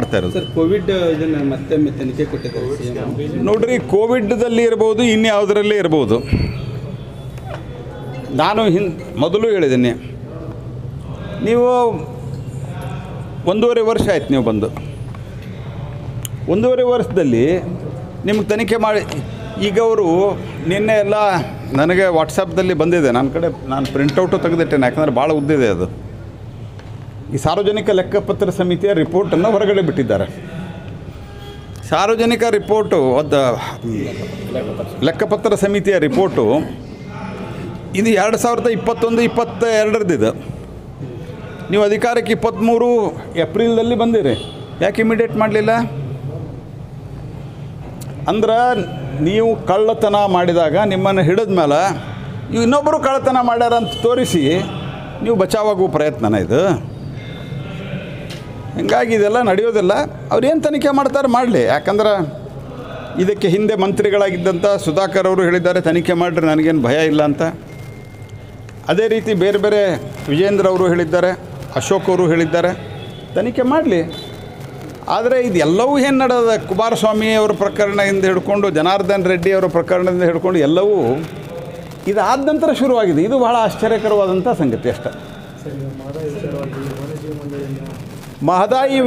ಮಾಡ್ತಾ ಇರೋದು. Sir Covid ಮತ್ತೆ ತನಿಖೆ ಕೊಟ್ಟಿದ್ದಾರೆ. ನೋಡ್ರಿ ಕೋವಿಡ್ದಲ್ಲಿ ಇರ್ಬೋದು ಇನ್ಯಾವುದರಲ್ಲೇ ಇರ್ಬೋದು. ನಾನು ಹಿಂದ್ ಮೊದಲು ಹೇಳಿದ್ದೀನಿ ನೀವು ಒಂದೂವರೆ ವರ್ಷ ಆಯ್ತು ನೀವು ಬಂದು. ಒಂದೂವರೆ ವರ್ಷದಲ್ಲಿ ನಿಮ್ಗೆ ತನಿಖೆ ಮಾಡಿ ಈಗ ಅವರು ನಿನ್ನೆ ಎಲ್ಲ ನನಗೆ ವಾಟ್ಸಪ್ದಲ್ಲಿ ಬಂದಿದೆ. ನನ್ನ ಕಡೆ ನಾನು ಪ್ರಿಂಟೌಟು ತೆಗೆದಿಟ್ಟೇನೆ ಯಾಕಂದರೆ ಭಾಳ ಉದ್ದಿದೆ ಅದು. ಈ ಸಾರ್ವಜನಿಕ ಲೆಕ್ಕಪತ್ರ ಸಮಿತಿಯ ರಿಪೋರ್ಟನ್ನು ಹೊರಗಡೆ ಬಿಟ್ಟಿದ್ದಾರೆ. ಸಾರ್ವಜನಿಕ ರಿಪೋರ್ಟು, ಅದ ಲೆಕ್ಕಪತ್ರ ಸಮಿತಿಯ ರಿಪೋರ್ಟು ಇದು ಎರಡು ಸಾವಿರದ ಇಪ್ಪತ್ತೊಂದು ಇಪ್ಪತ್ತ ಎರಡರದ್ದು ನೀವು ಅಧಿಕಾರಕ್ಕೆ ಇಪ್ಪತ್ತ್ಮೂರು ಏಪ್ರಿಲ್ದಲ್ಲಿ ಬಂದಿರಿ. ಯಾಕೆ ಇಮಿಡಿಯೇಟ್ ಮಾಡಲಿಲ್ಲ? ಅಂದ್ರೆ ನೀವು ಕಳ್ಳತನ ಮಾಡಿದಾಗ ನಿಮ್ಮನ್ನು ಹಿಡಿದ ಮೇಲೆ ಇನ್ನೊಬ್ಬರು ಕಳ್ಳತನ ಮಾಡ್ಯಾರ ಅಂತ ತೋರಿಸಿ ನೀವು ಬಚಾವಾಗುವ ಪ್ರಯತ್ನನ ಇದು. ಹಿಂಗಾಗಿ ಇದೆಲ್ಲ ನಡೆಯೋದಿಲ್ಲ ಅವ್ರು ಏನು ತನಿಖೆ ಮಾಡ್ತಾರೆ ಮಾಡಲಿ ಯಾಕಂದ್ರೆ ಇದಕ್ಕೆ ಹಿಂದೆ ಮಂತ್ರಿಗಳಾಗಿದ್ದಂಥ ಸುಧಾಕರ್ ಅವರು ಹೇಳಿದ್ದಾರೆ ತನಿಖೆ ಮಾಡಿರಿ ನನಗೇನು ಭಯ ಇಲ್ಲ ಅಂತ ಅದೇ ರೀತಿ ಬೇರೆ ಬೇರೆ ವಿಜೇಂದ್ರ ಅವರು ಹೇಳಿದ್ದಾರೆ ಅಶೋಕ್ ಅವರು ಹೇಳಿದ್ದಾರೆ ತನಿಖೆ ಮಾಡಲಿ ಆದರೆ ಇದೆಲ್ಲವೂ ಏನು ನಡೆದ ಕುಮಾರಸ್ವಾಮಿ ಅವರ ಪ್ರಕರಣದಿಂದ ಹಿಡ್ಕೊಂಡು ಜನಾರ್ದನ್ ರೆಡ್ಡಿ ಅವರ ಪ್ರಕರಣದಿಂದ ಹಿಡ್ಕೊಂಡು ಎಲ್ಲವೂ ಇದಾದ ನಂತರ ಶುರುವಾಗಿದೆ ಇದು ಬಹಳ ಆಶ್ಚರ್ಯಕರವಾದಂಥ ಸಂಗತಿ ಅಷ್ಟೆ మహదా ఈ